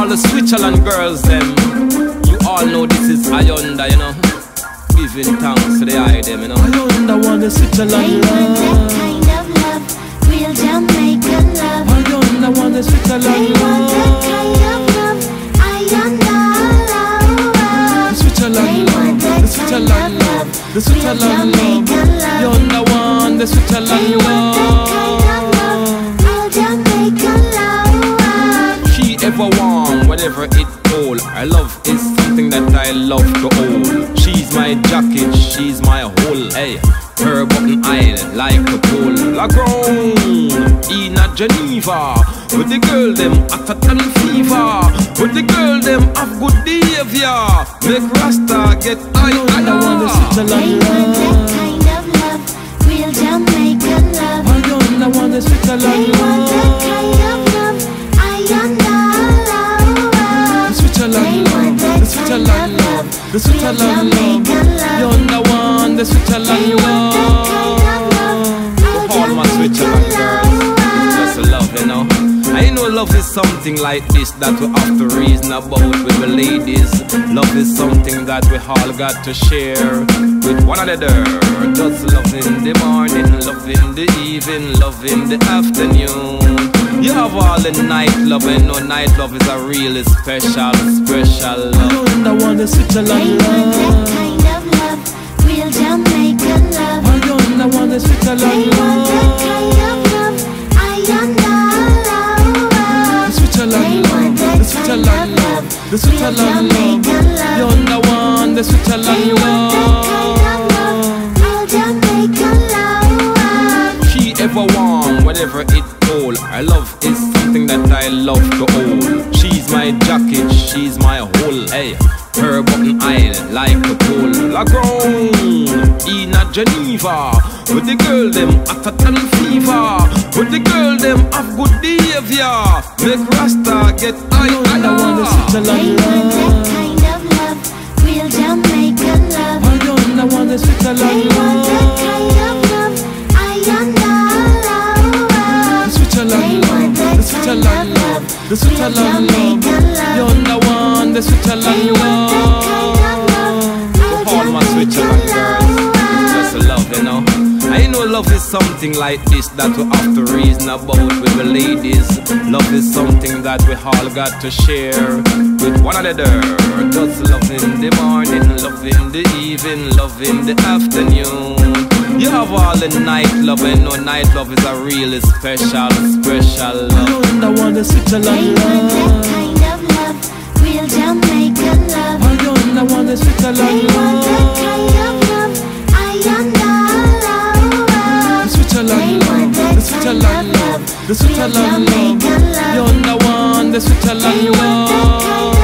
all the Switzerland girls, them. You all know this is Iyunda, you know. Giving thanks to the eye, them, you know. Iyunda want the Switzerland They want that kind of love, real Jamaican oh, oh. love. Iyunda want the They Switzerland want that kind of love, Iyunda love. The Switzerland love, the Switzerland love, the Switzerland love. Iyunda want the Switzerland They all. Her love is something that I love to hold. She's my jacket, she's my whole. Hey, her button island like a pole. La Grande in a Geneva. With the girl them hotter than fever. With the girl them have good behavior. Make Rasta get high Iyunda want to sit. They the Switzerland love, the Switzerland love. Iyunda want the Switzerland love. To all my Switzerland girls, it's just a love, you know. I know love is something like this that we have to reason about with the ladies. Love is something that we all got to share with one another. Just love in the morning, love in the evening, love in the afternoon. You have all the night love, and no night love is a really special, special love. Iyunda want the They Switzerland want that love. kind of love, real Jamaican love. Iyunda want the They Switzerland want that kind love. of love, Iyunda love. The Switzerland love, the Switzerland love, the Switzerland love. Iyunda want the Switzerland They want that kind of love, love. real Jamaican love. She ever warm, whatever it Her love is something that I love to hold. She's my jacket, she's my whole. Hey, her button island like a pole. La ground in a Geneva. With the girl them hotter than fever. With the girl them have good behavior. Make Rasta get high Iyunda want the higher. They the Switzerland love. Want the one. The Switzerland love. To all my Switzerland girls, just love, you know. I know love is something like this that we have to reason about with the ladies. Love is something that we all got to share with one another. Just love in the morning, love in the evening, love in the afternoon. You have all the night love, and no night love is a really special, special love. Want the They Switzerland want that kind of love, real Jamaican love. Iyunda want the They Switzerland want that kind love. of love, Iyunda love. The Switzerland love, the Switzerland love, the Switzerland love. Iyunda want the Switzerland love.